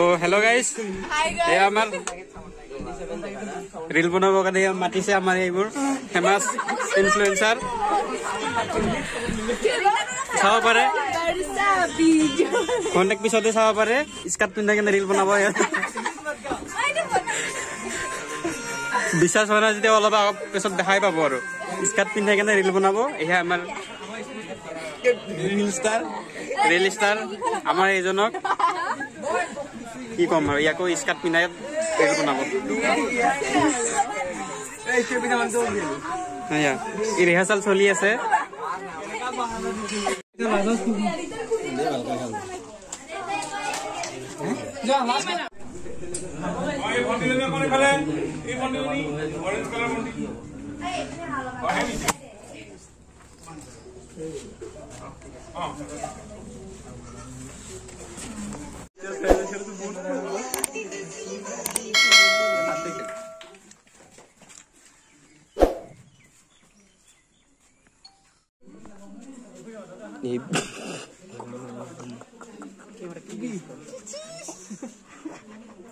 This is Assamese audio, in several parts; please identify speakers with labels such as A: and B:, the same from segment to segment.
A: তো হেল্ল' গাইজ এয়া আমাৰ ৰিল বনাবৰ কাৰণে মাতিছে আমাৰ এইবোৰ ফেমাছ ইনফ্লুৱেঞ্চাৰ চাব পাৰে কণ্টেক পিছতে চাব পাৰে স্কাৰ্ট পিন্ধাই কেনে ৰিল বনাব বিশ্বাস হোৱা নাই যেতিয়া অলপ আগত পিছত দেখাই পাব আৰু স্কাৰ্ট পিন্ধাই কেনে ৰিল বনাব এয়া আমাৰ ৰিল ষ্টাৰ ৰিল ষ্টাৰ আমাৰ এইজনক কি ক'ম আৰু ইয়াকো স্কাৰ্ট পিন্ধাই ৰিল বনাব এয়া ই ৰিহাৰ্চেল চলি আছে।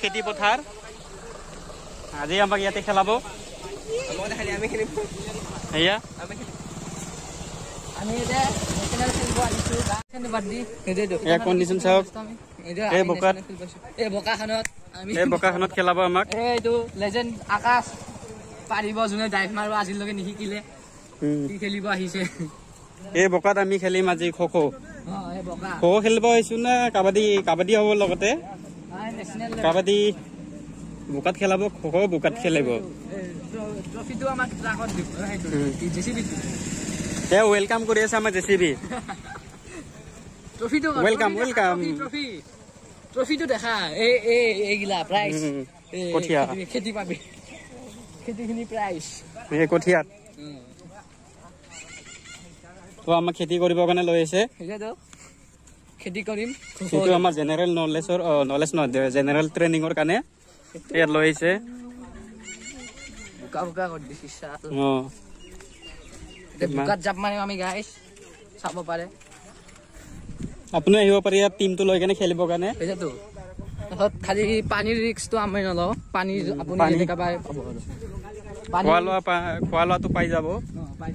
A: খেতি পথাৰ আজি আমাক ইয়াতে খেলাব এয়া এয়া কণ্ডিশ্যন চাওক এই বোকাত
B: এই বোকাখনত আমি
A: এই বোকাখনত খেলাব আমাক
B: এইটো লেজেণ্ড আকাশ পাৰিব যোনে ডাইভ মাৰিব আজিলৈকে নিশিকিলে। সি খেলিব আহিছে
A: এই বোকাত আমি খেলিম আজি খ' খ' খ' খ' খেলিব আহিছো না কাবাডী কাবাডী হ'ব লগতে কাবাডী বোকাত খেলাব খ' খ' বোকাত খেলিব
B: ট্ৰফিটো আমাক ট্ৰাকত দিব সেইটো।
A: উম।
B: জেচিবিটো
A: এয়া ৱেলকাম কৰি আছে আমাৰ জে চি বি।
B: ট্ৰফিটো
A: Welcome, welcome.
B: ট্ৰফি ট্ৰফিটো দেখা এই এই এইগিলা প্ৰাইজ
A: উম, কঠীয়া।
B: খেতি পাবি। খেতিখিনি প্ৰাইজ
A: এই কঠিয়াত। তো আমাক খেতি কৰিবৰ কাৰণে লৈ আহিছে।
B: সেইটোৱেতো। খেতি কৰিম
A: সেইটো আমাৰ জেনেৰেল নলেজৰ নলেজ নহয় জেনেৰেল ট্ৰেইনিঙৰ কাৰণে। ইয়াত লৈ আহিছে।
B: বোকা বোকা কৰি দিছে চাহ
A: অঁ
B: বোকাত জাপ মাৰিম আমি গাইছ চাব পাৰে
A: আপুনি আহিব পাৰে ইয়াত টিমটো লৈ কেনে খেলিবৰ কাৰণে
B: সেইটোতো তাৰপিছত খালি পানীৰ ৰিক্সটো আমি নলওঁ পানী আপুনি
A: পানী?
B: যেনেকা পায় পাব
A: খোৱা লোৱা খোৱা লোৱাটো পাই যাব
B: পাই।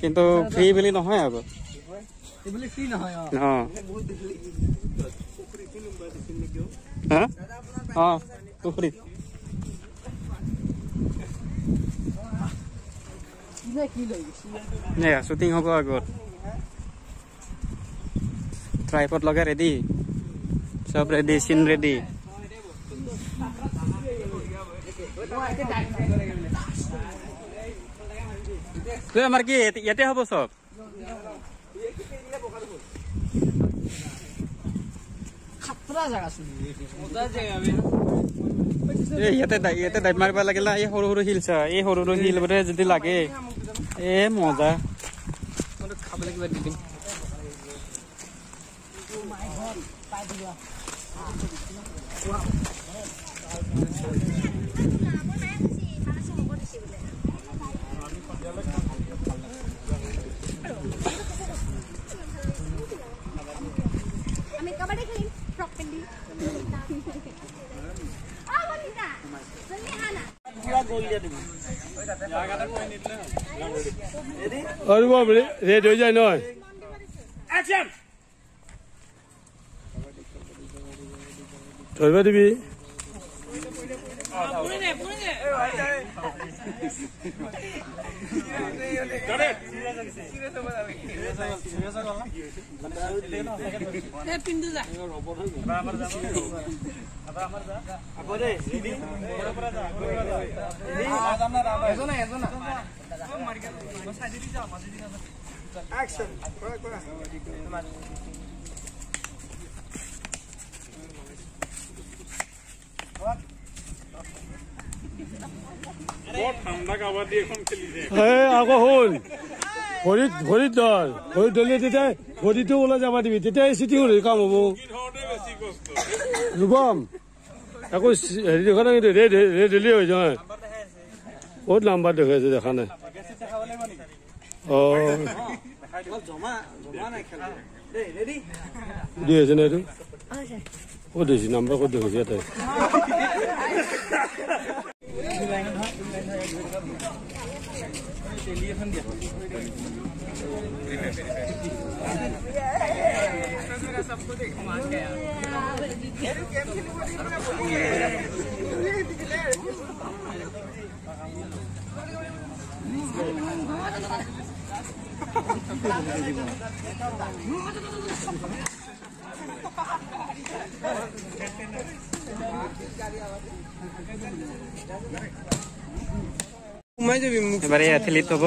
A: কিন্তু ফ্ৰী বুলি নহয় আকৌ
B: অ
A: অঁ পুখুৰীত
B: কি নে কি লৈ গৈছে
A: এয়া শ্বুটিং হ'ব আগত। ট্ৰাইপত লগাই ৰেডি চব ৰেডি চিন ৰেডি তই আমাৰ কি ইয়াতে- হ'ব চব? ইয়াতে ইয়াতে ডাইভ মাৰিব লাগিল এই সৰু সৰু শিল চা এই সৰু সৰু শিলবোৰে যদি লাগে। এ মজা।
B: খাবলৈ কিবা দি দিম
C: আমি কাবাডি খেলিম ফ্ৰক পিন্ধি অ বনিতা জলদি আহা না
D: আৰু বাবৰে ৰেড হৈ যায় নহয়
E: একশ্যন
D: ধৰিব দিবি
E: পুৰি দে
F: ভৰিত ভৰিত ধৰ ভৰিত ধৰিলে তেতিয়া ভৰিটো ওলাই যাবা দিবি। তেতিয়া চিটি কৰি কাম হ'ব। ৰূপম আকৌ হেৰি দেখা নাই কিন্তু ৰেড হেলি হৈ যায়। ক'ত নাম্বাৰ দেখাইছে দেখা নাই। অঁ দি আছে নে এইটো ক'ত দিছে নাম্বাৰ ক'ত ইয়াতে
A: এবাৰ এই এথলিট হ'ব।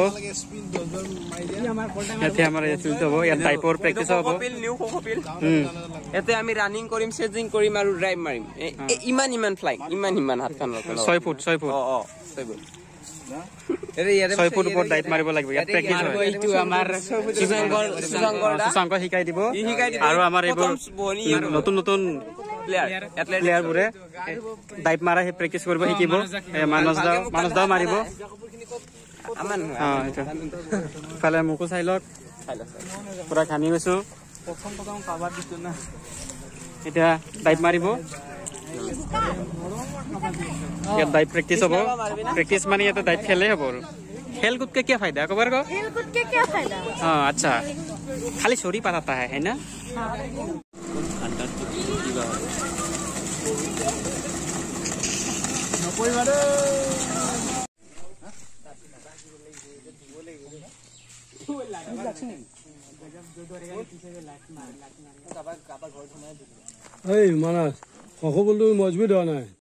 A: ইয়াতে আমাৰ এথলিট হ'ব ইয়াত টাইপৰ প্ৰেক্টিচ হ'ব।
G: কপিল নিউ কপিল
A: উম।
G: ইয়াতে আমি ৰানিং কৰিম চেজিং কৰিম আৰু ড্ৰাইভ মাৰিম এ- এ- ইমান ইমান ফ্লাই ইমান ইমান হাতখন
A: ছয় ফুট ছয় ফুট।
G: অ অ ছয় ফুট।
A: ছয় ফুট ওপৰত ডাইট মাৰিব লাগিব ইয়াত প্ৰেক্টিচ হয়।
G: এইটো আমাৰ সুশাংকৰ সুশাংকৰ দা
A: শশাংক শিকাই দিব।
G: ই শিকাই দিব।
A: আৰু আমাৰ এইবোৰ
G: প্ৰথম বনি আৰু।
A: নতুন নতুন
G: প্লেয়াৰ এথলেট
A: প্লেয়াৰ বোৰে ডাইট মাৰা সেই প্ৰেক্টিচ কৰিব শিকিব। এ, মানস দাও মানস দাও মাৰিব। ইফালে মোকো চাই লওক। পুৰা ঘামি গৈছো। এতিয়া ডাইট মাৰিব। ইয়াত ডাইট প্ৰেক্টিচ হ'ব প্ৰেক্টিচ মানে ইয়াতে ডাইট খেলেই হ'ব আৰু খেল कूद के क्या फायदा है खबर को
C: खेल कूद के क्या फायदा
A: हाँ अच्छा खाली छोरी पाता है है ना
F: এই মানাস বলটো মজবুত হোৱা নাই